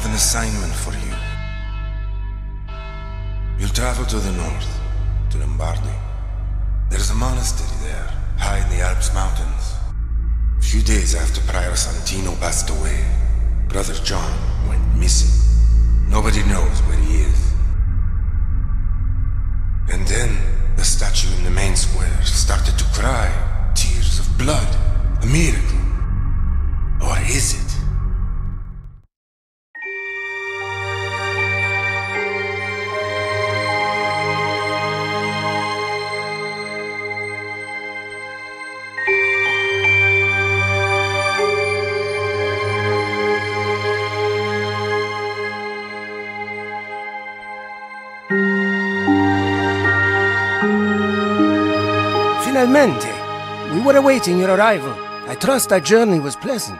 an assignment for you. You'll travel to the north, to Lombardy. There's a monastery there, high in the Alps mountains. A few days after Prior Santino passed away, Brother John went missing. Nobody knows where he is. And then the statue in the main square started to cry tears of blood. A miracle. Finalmente! We were awaiting your arrival. I trust our journey was pleasant.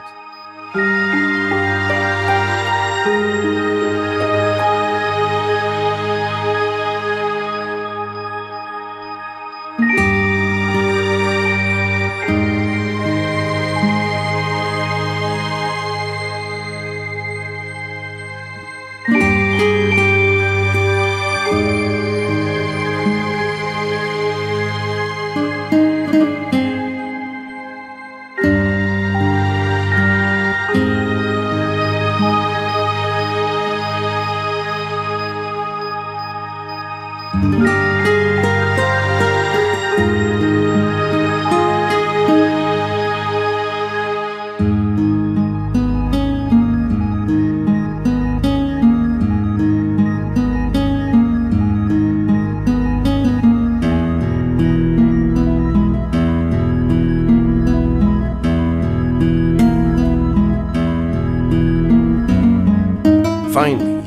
Finally.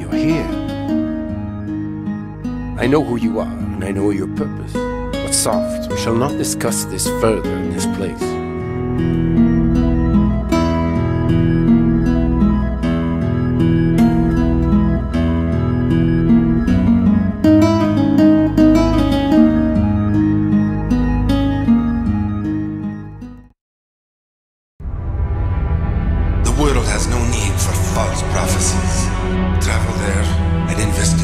I know who you are, and I know your purpose. But soft, we shall not discuss this further in this place. The world has no need for false prophecies. Travel there and situation.